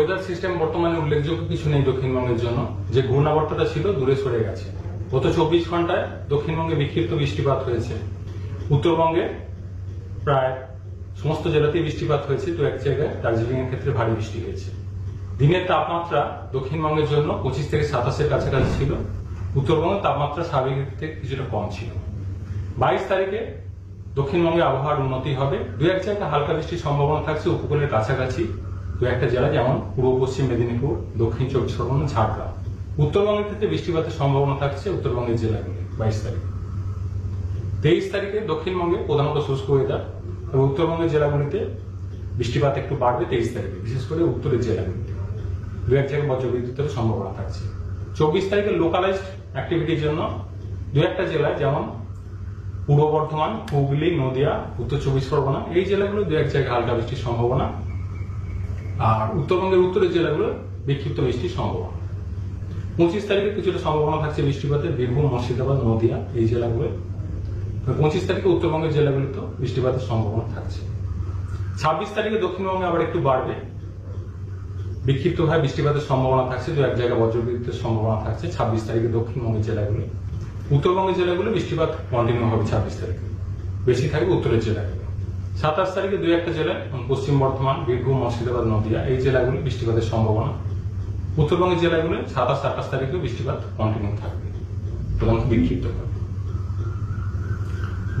Weather system বর্তমানে উল্লেখযোগ্য কিছু নেই দক্ষিণবঙ্গের জন্য। যে ঘূর্ণাবর্তটা ছিল দূরে সরে গেছে। গত চব্বিশ ঘন্টায় দক্ষিণবঙ্গে বিক্ষিপ্ত বৃষ্টিপাত হয়েছে। উত্তরবঙ্গে প্রায় সমস্ত জেলাতেই বৃষ্টিপাত হয়েছে, তো এক জায়গায় দার্জিলিং এর ক্ষেত্রে ভারী বৃষ্টি হয়েছে। দিনের তাপমাত্রা দক্ষিণবঙ্গের জন্য পঁচিশ থেকে সাতাশের কাছাকাছি ছিল। উত্তরবঙ্গের তাপমাত্রা স্বাভাবিক থেকে কিছুটা কম ছিল। বাইশ তারিখে দক্ষিণবঙ্গে আবহাওয়ার উন্নতি হবে। দু এক জায়গায় হালকা বৃষ্টির সম্ভাবনা থাকছে, উপকূলের কাছাকাছি। দু একটা জেলা, যেমন পূর্ব, পশ্চিম মেদিনীপুর, দক্ষিণ চব্বিশ পরগনা, ঝাড়গ্রাম। উত্তরবঙ্গের ক্ষেত্রে বৃষ্টিপাতের সম্ভাবনা থাকছে উত্তরবঙ্গের জেলাগুলি বাইশ তারিখ। তেইশ তারিখে দক্ষিণবঙ্গে প্রধানত শুষ্ক ওয়েদার এবং উত্তরবঙ্গের জেলাগুলিতে বৃষ্টিপাত একটু বাড়বে তেইশ তারিখে, বিশেষ করে উত্তরের জেলাগুলিতে। দু এক জায়গায় বজ্রবিদ্যুতের সম্ভাবনা থাকছে। চব্বিশ তারিখে লোকালাইজড অ্যাক্টিভিটির জন্য দু একটা জেলায়, যেমন পূর্ব বর্ধমান, হুগলি, নদিয়া, উত্তর চব্বিশ পরগনা, এই জেলাগুলো দু এক জায়গায় হালকা বৃষ্টির সম্ভাবনা আর উত্তরবঙ্গের উত্তরের জেলাগুলো বিক্ষিপ্ত বৃষ্টির সম্ভাবনা। পঁচিশ তারিখে কিছুটা সম্ভাবনা থাকছে বৃষ্টিপাতের, বীরভূম, মুর্শিদাবাদ, নদিয়া এই জেলাগুলো। পঁচিশ তারিখে উত্তরবঙ্গের জেলাগুলিতেও বৃষ্টিপাতের সম্ভাবনা থাকছে। ছাব্বিশ তারিখে দক্ষিণবঙ্গে আবার একটু বাড়বে। বিক্ষিপ্তভাবে বৃষ্টিপাতের সম্ভাবনা থাকছে, দু এক জায়গায় বজ্রবিদ্যুতের সম্ভাবনা থাকছে ছাব্বিশ তারিখে দক্ষিণবঙ্গের জেলাগুলো। উত্তরবঙ্গের জেলাগুলো বৃষ্টিপাত কন্টিনিউ হবে ছাব্বিশ তারিখে। বেশি থাকবে উত্তরের জেলাগুলো। সাতাশ তারিখে দুই একটা জেলায় পশ্চিম বর্ধমান, বীরভূম, মুর্শিদাবাদ, নদিয়া এই জেলাগুলি বৃষ্টিপাতের সম্ভাবনা। উত্তরবঙ্গের জেলাগুলো সাতাশ আঠাশ তারিখে বৃষ্টিপাত কন্টিনিউ থাকবে। প্রধানত বিক্ষিপ্ত হবে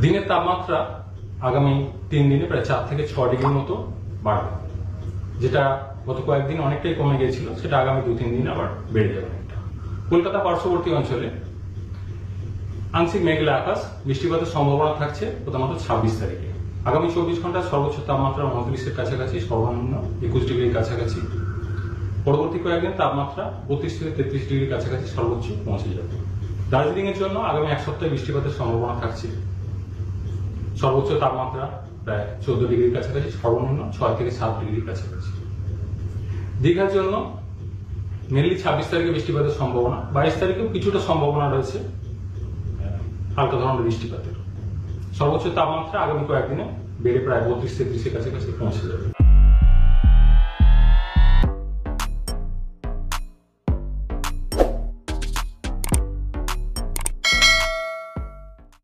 দিনের তাপমাত্রা আগামী তিন দিনে প্রায় চার থেকে ছ ডিগ্রির মতো বাড়বে, যেটা গত কয়েকদিন অনেকটাই কমে গিয়েছিল, সেটা আগামী দু তিন দিন আবার বেড়ে যাবে কলকাতা পার্শ্ববর্তী অঞ্চলে আংশিক মেঘলা আকাশ, বৃষ্টিপাতের সম্ভাবনা থাকছে প্রধানত ছাব্বিশ তারিখে। আগামী চব্বিশ ঘন্টায় সর্বোচ্চ তাপমাত্রা উনত্রিশের কাছাকাছি, সর্বনিম্ন একুশ ডিগ্রির কাছাকাছি। পরবর্তী কয়েকদিন তাপমাত্রা বত্রিশ থেকে তেত্রিশ ডিগ্রির কাছাকাছি সর্বোচ্চ পৌঁছে যাবে। দার্জিলিং এর জন্য আগামী এক সপ্তাহে বৃষ্টিপাতের সম্ভাবনা থাকছে। সর্বোচ্চ তাপমাত্রা প্রায় চোদ্দ ডিগ্রির কাছাকাছি, সর্বনিম্ন ছয় থেকে সাত ডিগ্রির কাছাকাছি। দীঘার জন্য মেনলি ছাব্বিশ তারিখে বৃষ্টিপাতের সম্ভাবনা। বাইশ তারিখেও কিছুটা সম্ভাবনা রয়েছে হালকা ধরনের বৃষ্টিপাতের। সর্বোচ্চ তাপমাত্রা আগামী কয়েকদিনে বেড়ে প্রায় বত্রিশ তেত্রিশের কাছাকাছি পৌঁছে যাবে।